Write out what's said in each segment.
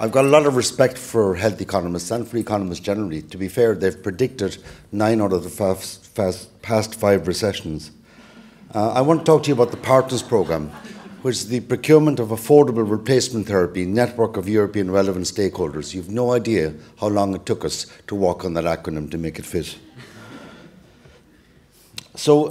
I've got a lot of respect for health economists and for economists generally. To be fair, they've predicted nine out of the fast, fast, past five recessions. Uh, I want to talk to you about the Partners Programme, which is the procurement of affordable replacement therapy network of European relevant stakeholders. You've no idea how long it took us to walk on that acronym to make it fit. So,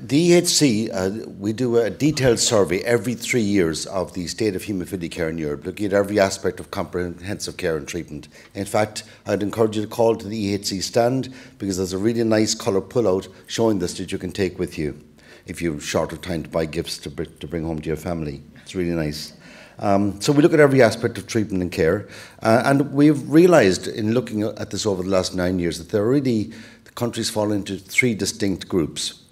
the EHC, uh, we do a detailed survey every three years of the state of haemophilia care in Europe, looking at every aspect of comprehensive care and treatment. In fact, I'd encourage you to call to the EHC stand because there's a really nice colour pullout showing this that you can take with you if you're short of time to buy gifts to, br to bring home to your family. It's really nice. Um, so we look at every aspect of treatment and care, uh, and we've realised in looking at this over the last nine years that there are really countries fall into three distinct groups.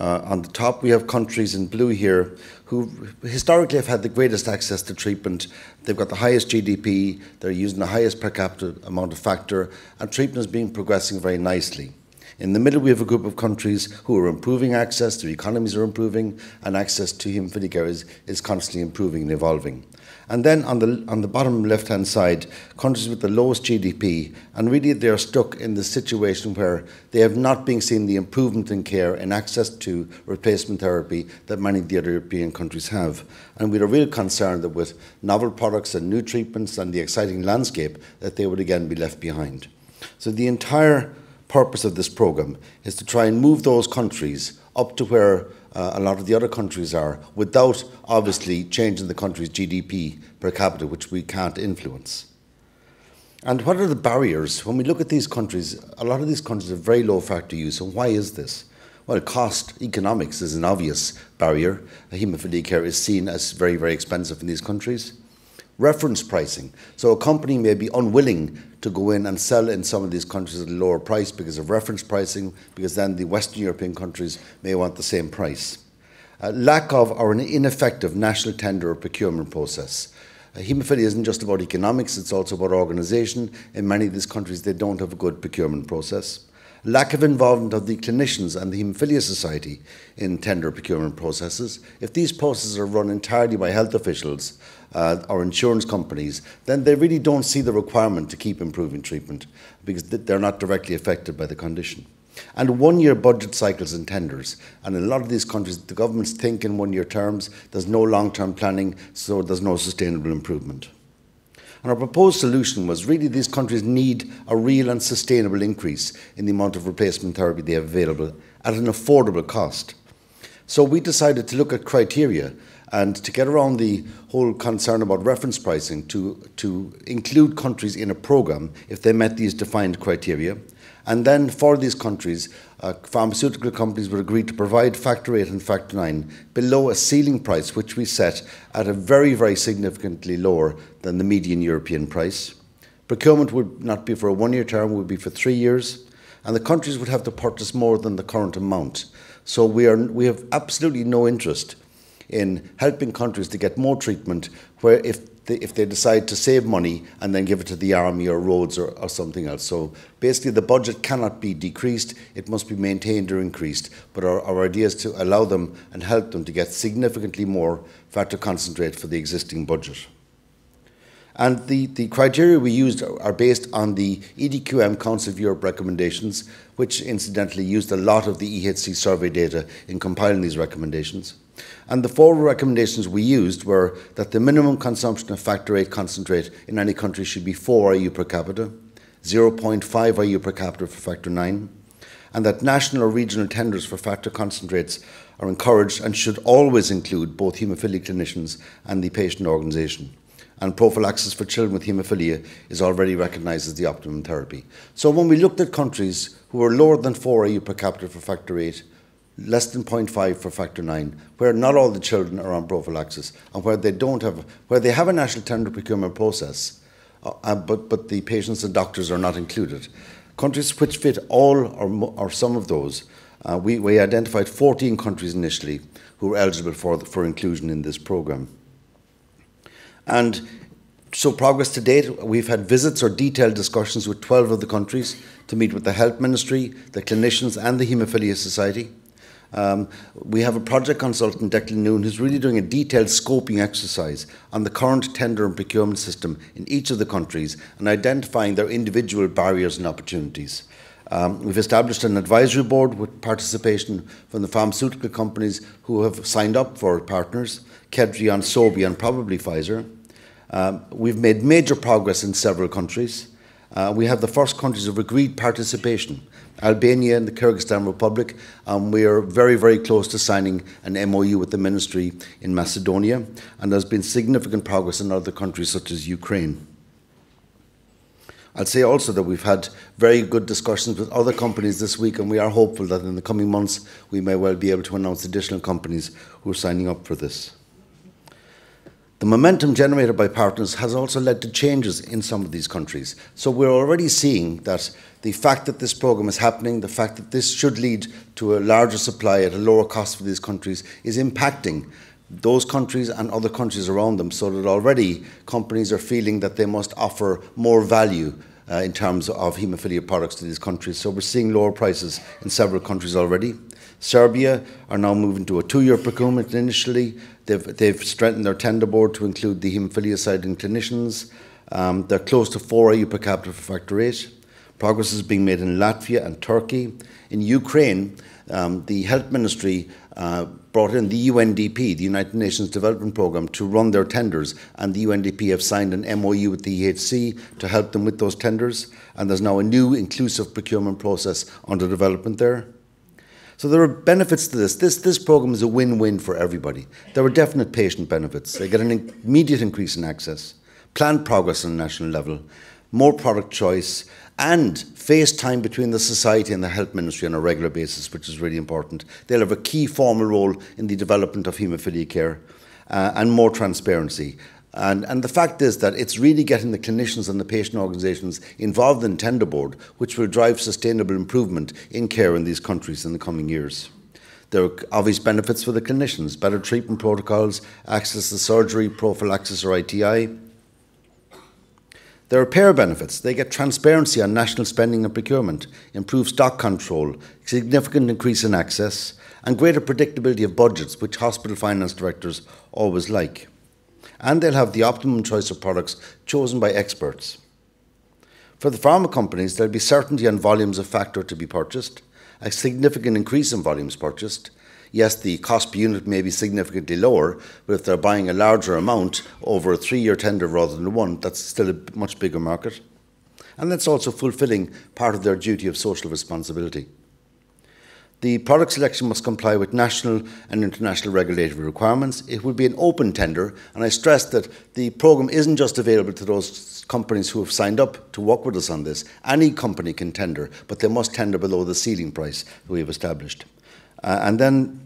Uh, on the top, we have countries in blue here who historically have had the greatest access to treatment. They've got the highest GDP, they're using the highest per capita amount of factor, and treatment is being progressing very nicely. In the middle, we have a group of countries who are improving access, their economies are improving, and access to haemophilia care is, is constantly improving and evolving. And then on the, on the bottom left hand side, countries with the lowest GDP, and really they're stuck in the situation where they have not been seeing the improvement in care and access to replacement therapy that many of the other European countries have. And we are real concerned that with novel products and new treatments and the exciting landscape, that they would again be left behind. So the entire purpose of this programme is to try and move those countries up to where uh, a lot of the other countries are without obviously changing the country's GDP per capita, which we can't influence. And what are the barriers? When we look at these countries, a lot of these countries have very low factor use. So why is this? Well, cost, economics is an obvious barrier. Haemophilia care is seen as very, very expensive in these countries. Reference pricing. So a company may be unwilling to go in and sell in some of these countries at a lower price because of reference pricing, because then the Western European countries may want the same price. Uh, lack of or an ineffective national tender or procurement process. Uh, haemophilia isn't just about economics, it's also about organisation. In many of these countries, they don't have a good procurement process lack of involvement of the clinicians and the Haemophilia Society in tender procurement processes. If these processes are run entirely by health officials uh, or insurance companies, then they really don't see the requirement to keep improving treatment because they're not directly affected by the condition. And one year budget cycles and tenders. And in a lot of these countries, the governments think in one year terms, there's no long term planning, so there's no sustainable improvement. And our proposed solution was really these countries need a real and sustainable increase in the amount of replacement therapy they have available at an affordable cost. So we decided to look at criteria and to get around the whole concern about reference pricing to, to include countries in a program if they met these defined criteria. And then for these countries, uh, pharmaceutical companies would agree to provide factor 8 and factor 9 below a ceiling price, which we set at a very, very significantly lower than the median European price. Procurement would not be for a one year term, would be for three years. And the countries would have to purchase more than the current amount. So we, are, we have absolutely no interest in helping countries to get more treatment where if they, if they decide to save money and then give it to the army or roads or, or something else. So basically, the budget cannot be decreased, it must be maintained or increased. But our, our idea is to allow them and help them to get significantly more factor concentrate for the existing budget. And the, the criteria we used are based on the EDQM Council of Europe recommendations, which incidentally used a lot of the EHC survey data in compiling these recommendations. And the four recommendations we used were that the minimum consumption of factor VIII concentrate in any country should be 4 IU per capita, 0.5 IU per capita for factor 9, and that national or regional tenders for factor concentrates are encouraged and should always include both haemophilic clinicians and the patient organisation. And prophylaxis for children with haemophilia is already recognised as the optimum therapy. So when we looked at countries who were lower than 4 IU per capita for factor 8, less than 0.5 for factor 9, where not all the children are on prophylaxis and where they don't have, where they have a national tender procurement process, uh, uh, but, but the patients and doctors are not included. Countries which fit all or, or some of those, uh, we, we identified 14 countries initially who were eligible for, for inclusion in this programme. And so progress to date, we've had visits or detailed discussions with 12 of the countries to meet with the Health Ministry, the clinicians and the Haemophilia Society. Um, we have a project consultant, Declan Noone, who's really doing a detailed scoping exercise on the current tender and procurement system in each of the countries and identifying their individual barriers and opportunities. Um, we've established an advisory board with participation from the pharmaceutical companies who have signed up for partners, Kedrion, Sobi and probably Pfizer. Um, we've made major progress in several countries. Uh, we have the first countries of agreed participation Albania and the Kyrgyzstan Republic. We are very, very close to signing an MOU with the ministry in Macedonia, and there's been significant progress in other countries such as Ukraine. I'd say also that we've had very good discussions with other companies this week, and we are hopeful that in the coming months we may well be able to announce additional companies who are signing up for this. The momentum generated by partners has also led to changes in some of these countries. So we're already seeing that the fact that this program is happening, the fact that this should lead to a larger supply at a lower cost for these countries is impacting those countries and other countries around them so that already companies are feeling that they must offer more value uh, in terms of haemophilia products to these countries. So we're seeing lower prices in several countries already. Serbia are now moving to a two-year procurement initially. They've, they've strengthened their tender board to include the haemophilia side and clinicians. Um, they're close to 4 IU per capita for factor 8. Progress is being made in Latvia and Turkey. In Ukraine, um, the health ministry uh, brought in the UNDP, the United Nations Development Programme, to run their tenders, and the UNDP have signed an MOU with the EHC to help them with those tenders. And there's now a new inclusive procurement process under development there. So there are benefits to this. This, this program is a win-win for everybody. There are definite patient benefits. They get an immediate increase in access, planned progress on a national level, more product choice, and face time between the society and the health ministry on a regular basis, which is really important. They'll have a key formal role in the development of haemophilia care uh, and more transparency. And, and the fact is that it's really getting the clinicians and the patient organisations involved in tender board, which will drive sustainable improvement in care in these countries in the coming years. There are obvious benefits for the clinicians, better treatment protocols, access to surgery, prophylaxis or ITI. There are payer benefits. They get transparency on national spending and procurement, improved stock control, significant increase in access, and greater predictability of budgets, which hospital finance directors always like and they'll have the optimum choice of products chosen by experts. For the pharma companies, there'll be certainty on volumes of factor to be purchased, a significant increase in volumes purchased. Yes, the cost per unit may be significantly lower, but if they're buying a larger amount over a three year tender rather than one, that's still a much bigger market. And that's also fulfilling part of their duty of social responsibility. The product selection must comply with national and international regulatory requirements. It will be an open tender, and I stress that the programme isn't just available to those companies who have signed up to work with us on this. Any company can tender, but they must tender below the ceiling price that we have established. Uh, and then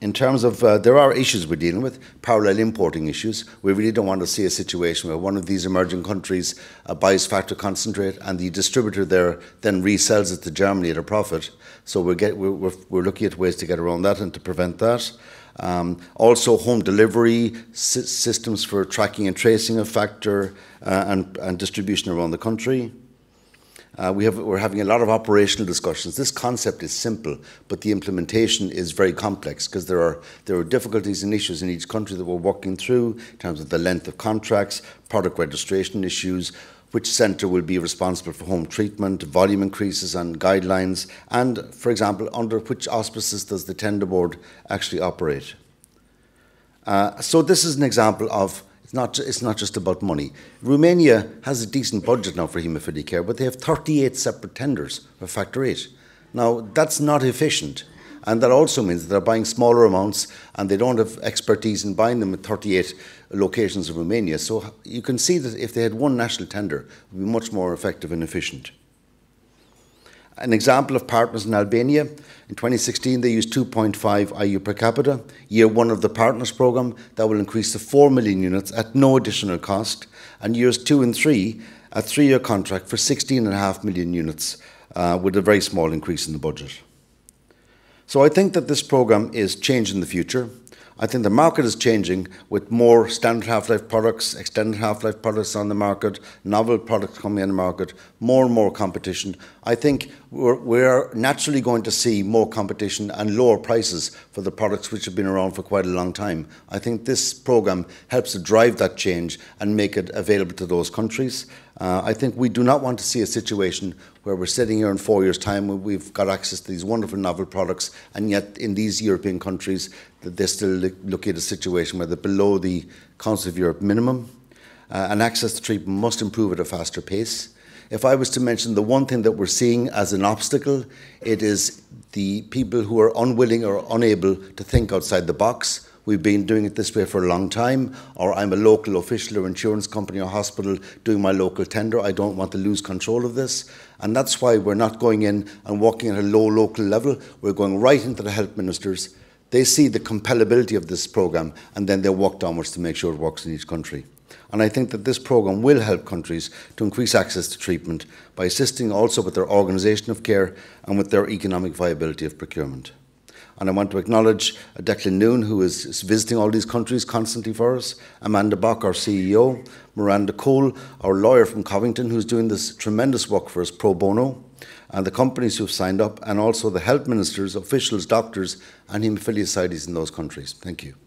in terms of, uh, there are issues we're dealing with, parallel importing issues. We really don't want to see a situation where one of these emerging countries uh, buys factor concentrate and the distributor there then resells it to Germany at a profit. So we're, get, we're, we're, looking at ways to get around that and to prevent that. Um, also, home delivery systems for tracking and tracing of factor uh, and, and distribution around the country. Uh, we have, we're having a lot of operational discussions. This concept is simple, but the implementation is very complex because there are, there are difficulties and issues in each country that we're working through in terms of the length of contracts, product registration issues, which centre will be responsible for home treatment, volume increases and guidelines, and, for example, under which auspices does the tender board actually operate. Uh, so this is an example of it's not, it's not just about money. Romania has a decent budget now for haemophilia care, but they have 38 separate tenders for factor 8. Now, that's not efficient. And that also means they're buying smaller amounts and they don't have expertise in buying them at 38 locations in Romania. So you can see that if they had one national tender, it would be much more effective and efficient. An example of partners in Albania, in 2016 they used 2.5 IU per capita. Year one of the partners program, that will increase to 4 million units at no additional cost. And years two and three, a three-year contract for 16.5 million units uh, with a very small increase in the budget. So I think that this program is changing the future. I think the market is changing with more standard half-life products, extended half-life products on the market, novel products coming on the market, more and more competition. I think we're, we're, naturally going to see more competition and lower prices for the products which have been around for quite a long time. I think this programme helps to drive that change and make it available to those countries. Uh, I think we do not want to see a situation where we're sitting here in four years' time we've got access to these wonderful novel products, and yet in these European countries, that they still look at a situation where they're below the Council of Europe minimum, uh, and access to treatment must improve at a faster pace. If I was to mention the one thing that we're seeing as an obstacle, it is the people who are unwilling or unable to think outside the box We've been doing it this way for a long time, or I'm a local official or insurance company or hospital doing my local tender. I don't want to lose control of this. And that's why we're not going in and working at a low local level. We're going right into the health ministers. They see the compellability of this programme and then they work downwards to make sure it works in each country. And I think that this programme will help countries to increase access to treatment by assisting also with their organisation of care and with their economic viability of procurement. And I want to acknowledge Declan Noone, who is visiting all these countries constantly for us, Amanda Bok, our CEO, Miranda Cole, our lawyer from Covington, who's doing this tremendous work for us pro bono, and the companies who've signed up, and also the health ministers, officials, doctors, and haemophilia societies in those countries. Thank you.